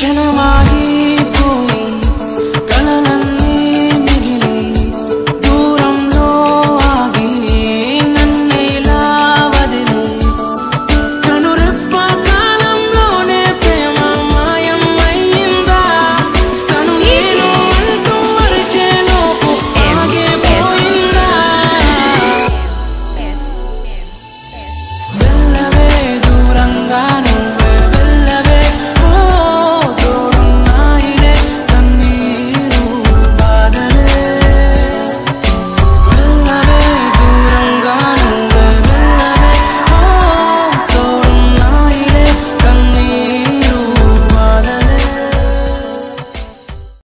ಕ್ಷಣವಾಗಿ